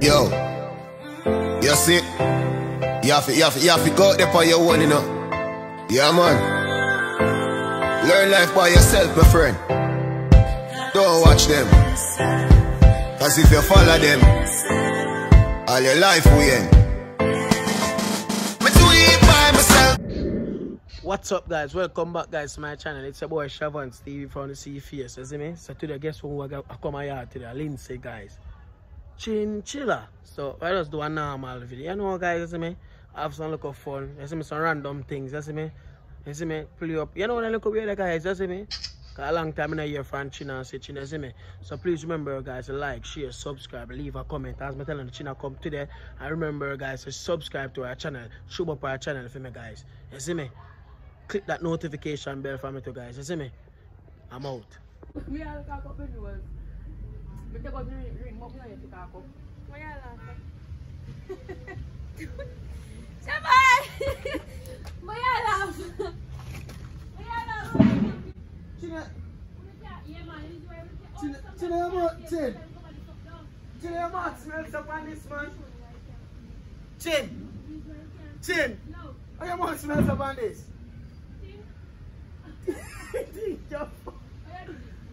Yo, you see, you have to, you have to, you have to go out there for your own, you know. Yeah, man. Learn life by yourself, my friend. Don't watch them. Cause if you follow them, all your life will end. What's up guys? Welcome back guys to my channel. It's your boy Shavon Stevie from the CFS, you see me? So today guess who I, I come here today? Lindsay guys. Chinchilla. So I just do a normal video. You know guys, you see me? I have some look of fun. You see me? Some random things, you see me? You see me? Play up. You know when I look up here guys, you see me? A long time in a year from China and say China, see me? So please remember guys like, share, subscribe, leave a comment. As me telling China come today. And remember guys to subscribe to our channel. Show up our channel for me guys. You see me? Click that notification bell for me too guys. You see me? I'm out. Me all cock up in doors. Me take out the ring, ring up now you to cock up. Why you laugh? Shabbat! Why you laugh? Why you laugh? China, Yeah, man, this is where we China, China, I'm out, Chin. Chin, I'm out. Smells up on this man. Chin, Chin. No. How your mouth smells up on this?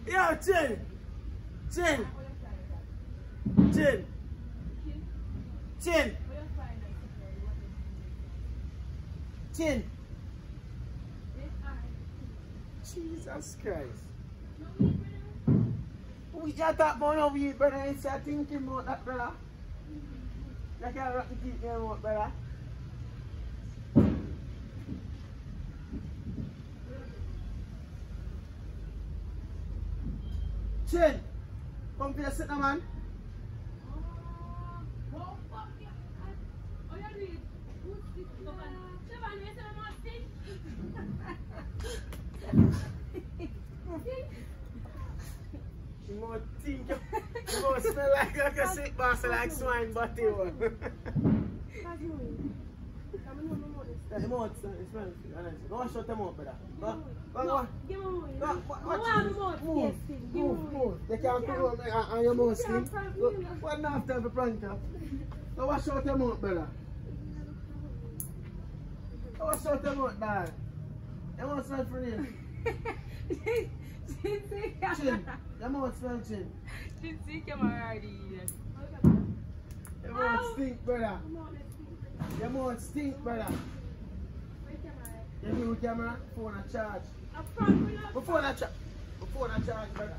Yo, Chin. Chin. Chin. Chin. Chin. Jesus Christ. We just talk about no weed, brother. I thinking about that, brother. Me out, brother. Chin, come to your sit now, man. You more think, you more smell like, like a sick bastard, like swine body. The mouth smell, it smells good, honestly. Go and shut them up, brother. Go, go, go. The Move, me move, move. They can't put on on- your mouth skin. What time for prank you? Go wash out your mouth, brother. Go wash out your mouth, dog. Your mouth smell for real. Chin, your mouth smell chin. She's sick, I'm already. Your mouth stink, brother. Your mouth stink, brother. Your new camera, phone a charge. Before I charge, before I charge, brother.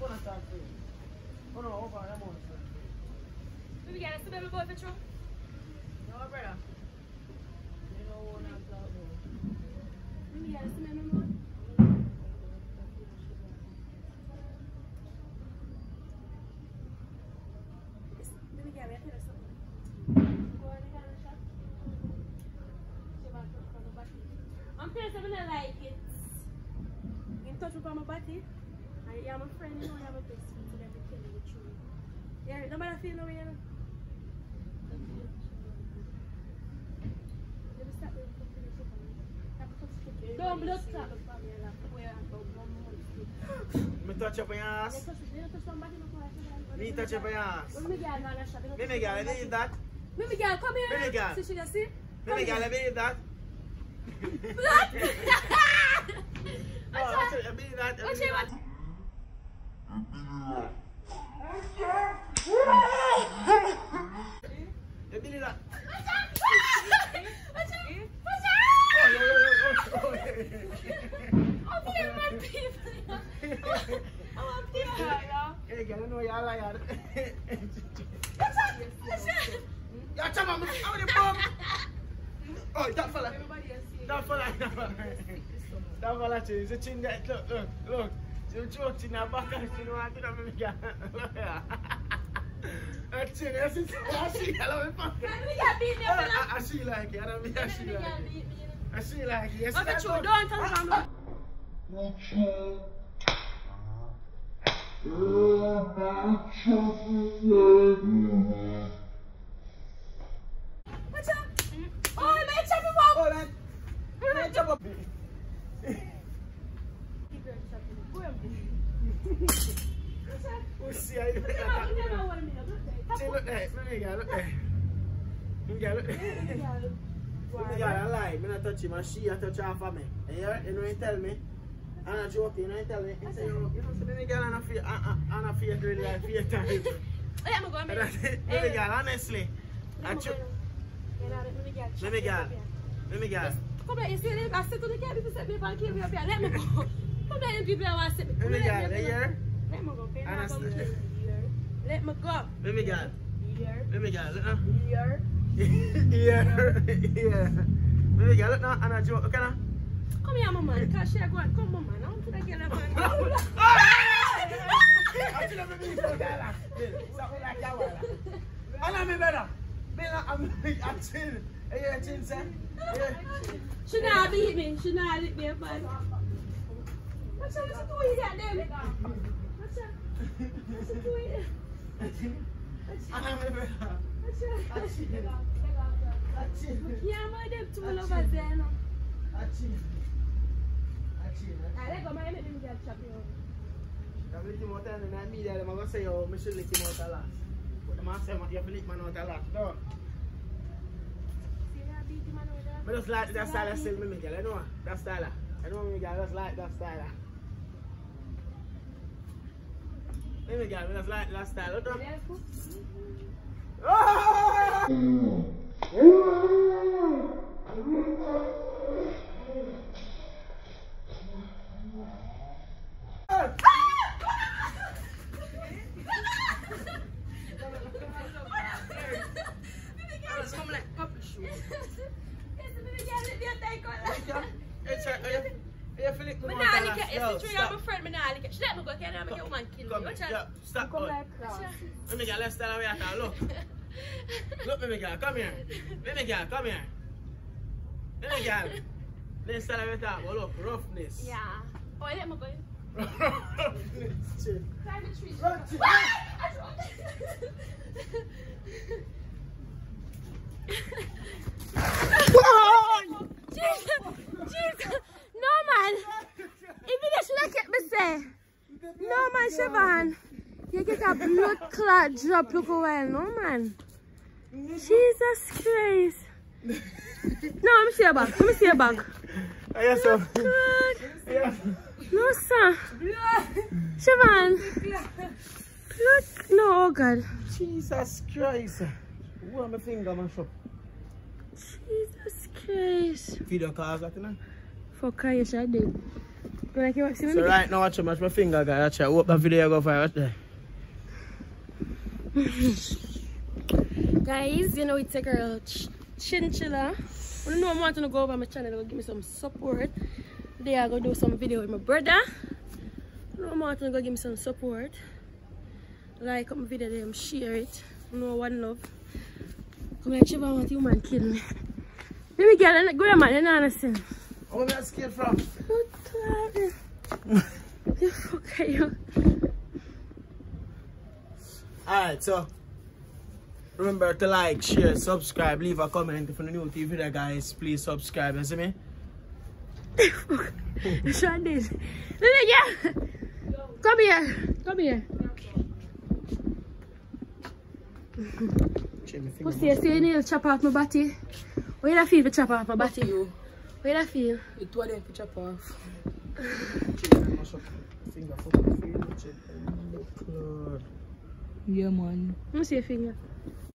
Phone a charge for you. Oh no, over, your mouth smell. Baby girl, that's the baby boy for true. No, brother. You know what I'm talking about. Baby girl, that's the baby boy. Baby girl, we have to do something. Go on, you can shot. She want to come on my body. I'm pretty sure I don't like it. You touch me my body. And you're my friend, you know, you're my best friend, so let me tell you the truth. Yeah, nobody feel no way, you know. Don't blood clot. Me touch up on your ass. Me touch up on your ass. Mimi girl, man, I shot. Mimi girl, let me eat that. Mimi girl, come here. Mimi girl. See, she just see. Mimi girl, let me eat that. Blood. Não, é habilidade, é habilidade. É habilidade. Y'all. Oh, don't fall. Don't fall. Don't fall. Fella, that fella. That fella, too. It's a chin that, look, look, look. It's a choke chin that back and chin want to do me girl. Look here. That chin, yes, it's, I see, I love it. fuck. Mimi girl, beat me Oh, up, you know. I, I see like it, I don't mean I see Mimi like girl, it. beat me, you know. I see like it. Yes, Okay, that true. look. Don't tell me, mama. What's up? Oh, my chopper Keep your shopping. Go ahead. See how you Look at look at my one minute. Look there. Look there. Let me get, look there. Let me get, look there. Me get a lie. Me not touch him, and she a touch half of me. And you, you know, he tell me. I'm not joking, you know, he tell me. Say, you know, you know, so me get on a fear, on a fear, really like fear time. Let me go. And that's it. Me get, honestly. I Let me cho- go. Let me get. Let me get. Let me get. Come here, you see? I sit on the cab, people set me up and kill me up here. Let me go. Come here, people want to sit me. Let me here, you hear? Let me go. Now Honestly. come here. Let me go. Let me get. Here. Let me get, look. Here. Yeah, yeah. Let me get, look now. And I joke, okay now? Come here, my man. Cause she go. Come, my man. I want to get a Alam mi better. Bella, I'm I'm chin. Hey, yeah, chin, sir. Yeah. She not beat me. She not hit me, but. What's up? What's up? What you got there? What's up? What's up? What you Alam mi better. What's up? Achin. Achin. Yeah, my them two over there. no. Achin. Achin. Ah, let go. My make them get choppy. Kami lick him out and then I meet them. I'm gonna say, yo, me should lick him out a lot. But the man say, man, you have to lick man out a lot. No. See that beat man over there? I just like that style of still me, Miguel. I know that style. I know Miguel. I just like that style. Me, Miguel. I just like. Look Yeah, cool. Ah! Come like puppy shoe. It's a, are you, are you feeling Me me nah want lick to it. laugh? If Yo, you are my stop. friend, me nah lick it. She let me go. Can I make your man kill? Come Watch here. stop. Come Oh. like. Let me get let's tell her where look. Look, let me get come here. Let me get come here. Let me get. Let's tell her where I look. Roughness. Yeah. Oh, let me go. Roughness. Chill. Climb the tree. Right, chill. Jesus, Jesus. No man. If you just look at me say, no man, Shavon. You get a blood clot drop look away, no man. Jesus Christ. No, I'm see your back. Let me see your back. Oh, yes, sir. God. No, sir. Shavon. Blood. No, oh God. Jesus Christ. What my finger mash up? Jesus Christ. Video calls that, you know? Fuck, I wish I did. Like you want to see me? So right now, watch much my finger got. Watch out. Hope that video go for watch there. Guys, you know it's a girl Ch- Chinchilla. I don't know I'm wanting to go over my channel to give me some support. They are gonna do some video with my brother. I know I'm wanting to go give me some support. Like up my video them, share it. You know one love. Come here, Trevor, I want you man kill me. Let me get it. Go here man, you know understand. Where that scared from? Good God. Fuck are you? Alright, so remember to like, share, subscribe, leave a comment if you're new to the video, guys. Please subscribe, you see me? Sean did. Let me get. Come here. Come here. Check my finger. Pussy, you see you need chop off my body. What you feel to chop off my body? You, What you feel? you two of them to chop off. Check my mash up. Finger, fucking finger, check. Look, Lord. Yeah, man. Let me see your finger.